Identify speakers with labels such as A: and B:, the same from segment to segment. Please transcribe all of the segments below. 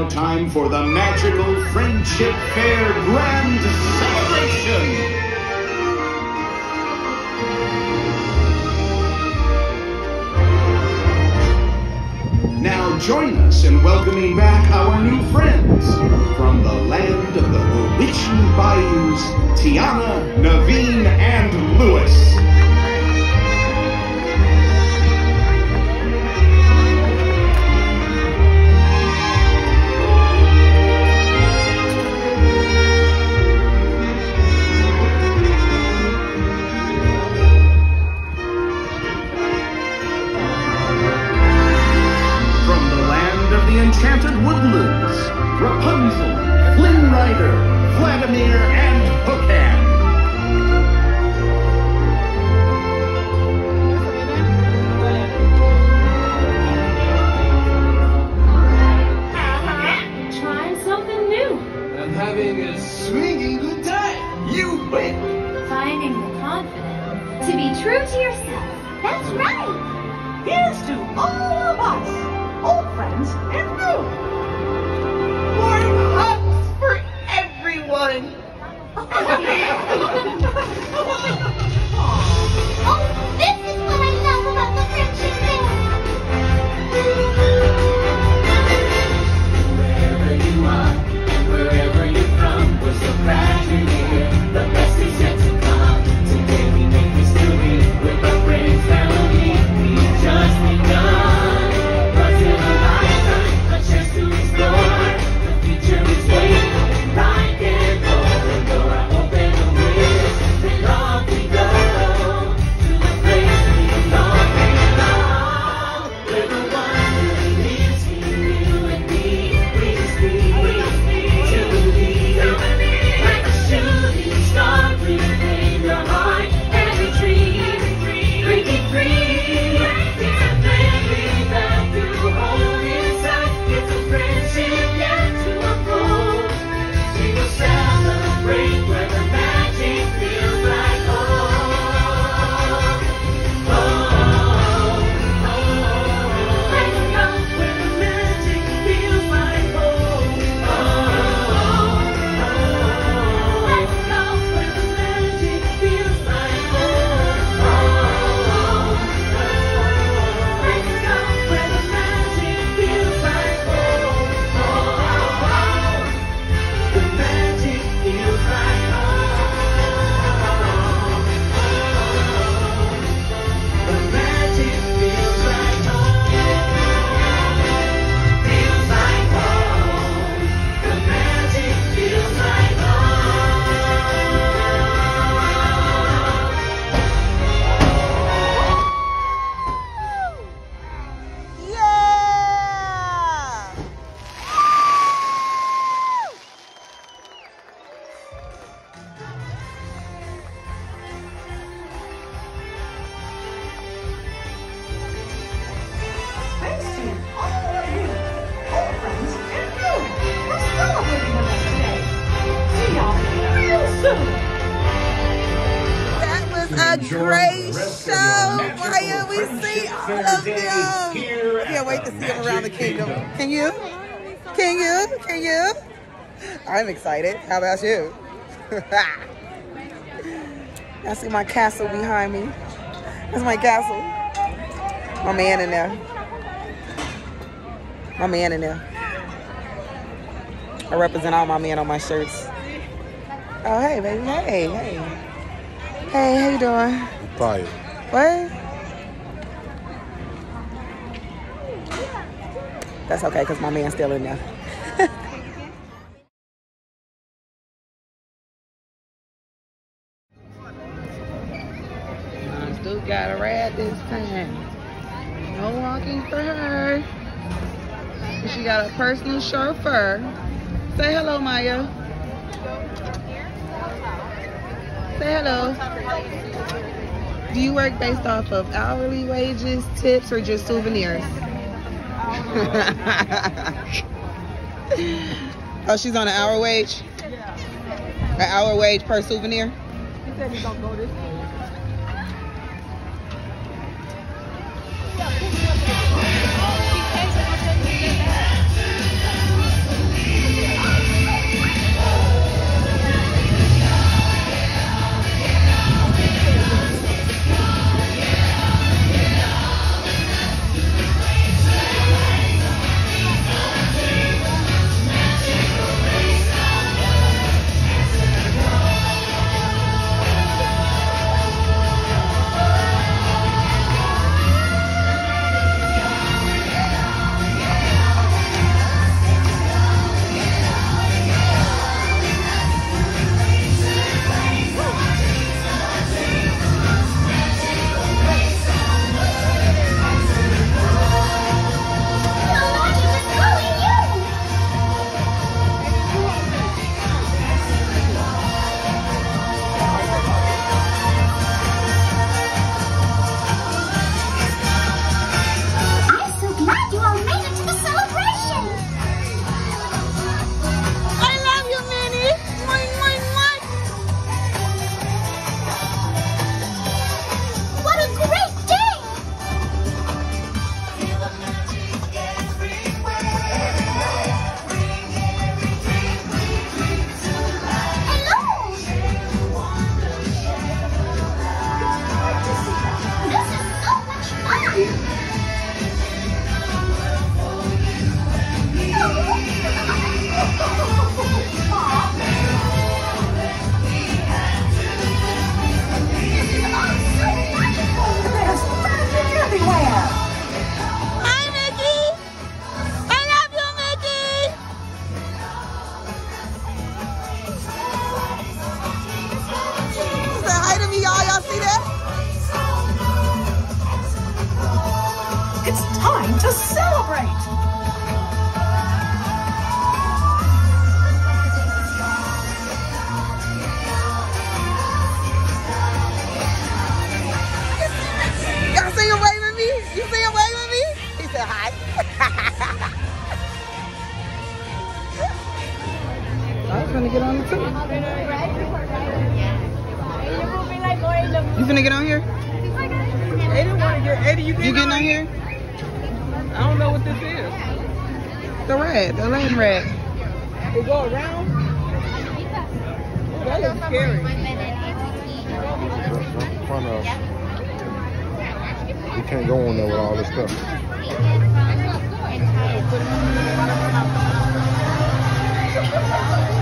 A: Now time for the magical Friendship Fair Grand Celebration! Now join us in welcoming back our new friends from the land of the bewitching bayous, Tiana, Naveen, and Louis. Enchanted woodlands, Rapunzel, Flynn Rider, Vladimir, and
B: Hook Hand. Great show. Maya, we see all of them. Can't wait to see them around the kingdom. Can you? Can you? Can you? I'm excited. How about you? I see my castle behind me. That's my castle. My man in there. My man in there. I represent all my men on my shirts. Oh, hey, baby. Hey, hey. Hey, how you doing?
C: Tired.
B: What? That's okay, because my man's still in there. I still got a rat this time. No walking for her. She got a personal chauffeur. Say hello, Maya. Say hello. Do you work based off of hourly wages, tips, or just souvenirs? oh, she's on an hour wage? An hour wage per souvenir? Hi. I was gonna get on it too. You finna get on here?
D: Ada want to get Ada. You,
B: You getting on here?
D: I know what this is.
B: The red, the lane red.
D: We go around. That is scary.
C: in front of us. We can't go on there with all this stuff.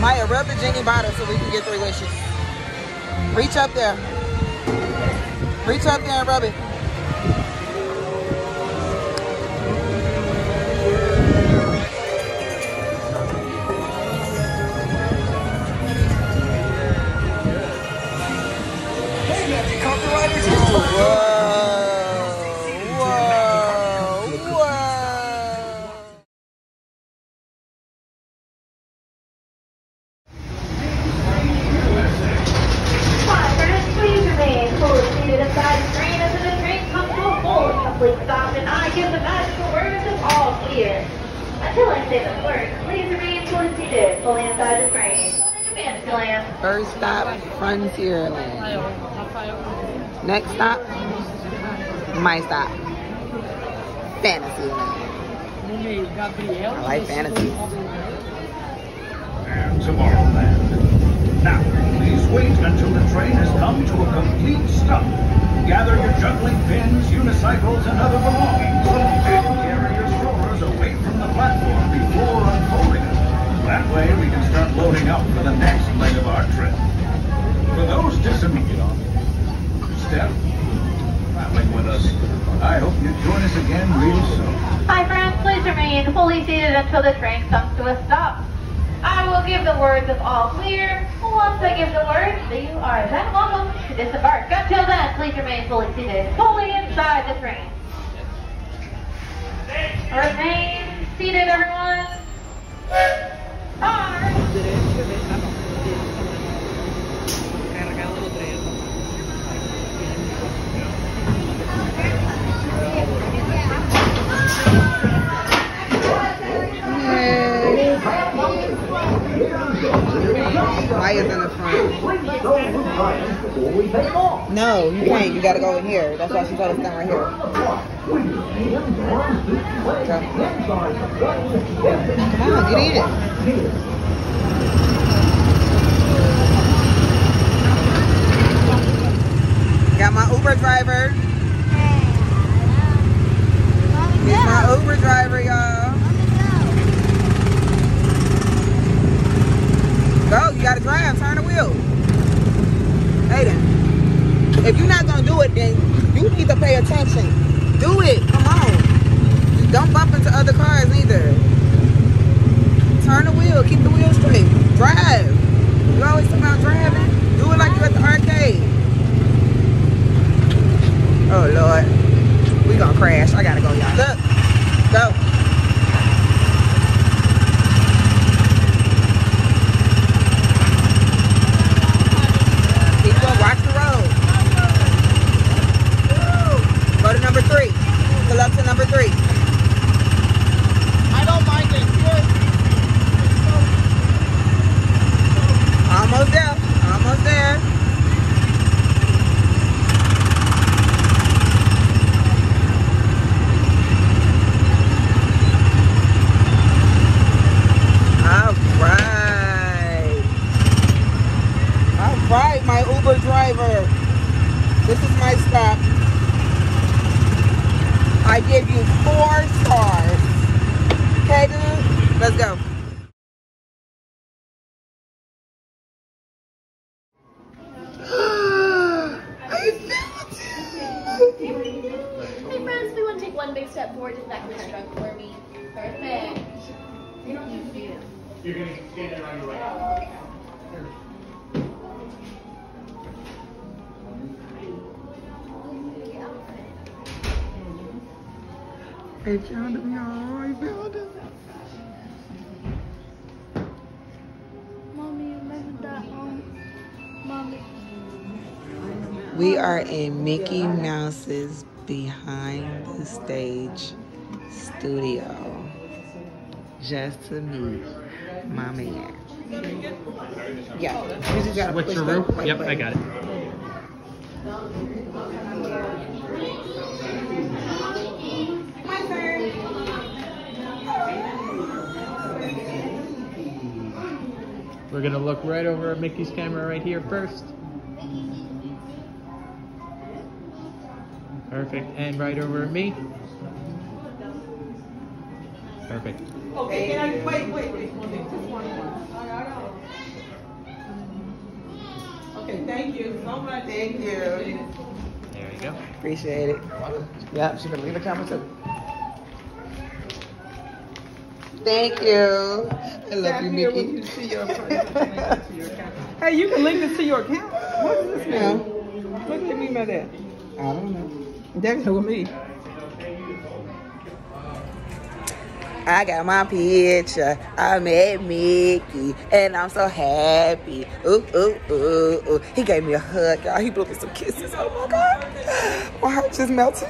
B: Maya, rub the genie bottle so we can get three wishes. Reach up there. Reach up there and rub it. Frontierland. Next stop, my stop, Fantasyland. I like fantasy.
E: and Tomorrowland. Now, please wait until the train has come to a complete stop. Gather your juggling pins, unicycles, and other belongings, and carry your strollers away from the platform before unfolding. That way, we can start loading up for the next leg of our trip. For those on step, traveling with us, I hope you join us again real soon.
F: Hi friends, please remain fully seated until the train comes to a stop. I will give the words of all clear. Once I give the word, you are then welcome to disembark. Until then, please remain fully seated, fully inside the train. Remain seated, everyone. Bye.
B: Maya's in the front. No, you can't. You gotta go in here. That's why she told us to stand right here. Come on, get in. Got my Uber driver. He's my Uber driver, y'all. Go, you gotta drive, turn the wheel. Aiden, if you're not gonna do it, then you need to pay attention. Do it, come on. Don't bump into other cars either. Turn the wheel, keep the wheel straight. Drive. You always talk about driving. Do it like you're at the arcade. Oh Lord. We gonna crash. I gotta go, y'all. Look. Go. Keep going. Watch the road. Go to number three. Pull up to number three.
G: Up for me. Perfect. Thank you.
D: You're gonna stand there on your right.
B: They found him, y'all. I found him.
G: Mommy, remember that um, mommy.
B: We are in Mickey Mouse's behind the stage studio just to meet my man. Yeah, you just gotta push
H: Switcheroo.
B: that right
H: Yep, I got it. We're gonna look right over at Mickey's camera right here first. Perfect. And right over me. Perfect.
B: Okay, can I, wait, wait, wait, one minute, just one more. Okay, thank you so much. Thank you.
H: There you go.
B: Appreciate it. Yep, she better leave the camera too. Thank you. I love you, Mickey.
I: Hey, you can link this to your account. What is this now? What do you mean by that?
B: I don't know.
I: That's with me.
B: I got my picture. I met Mickey, and I'm so happy. Ooh, ooh, ooh, ooh. He gave me a hug, y'all. He blew me some kisses. Oh my God. My heart just melted.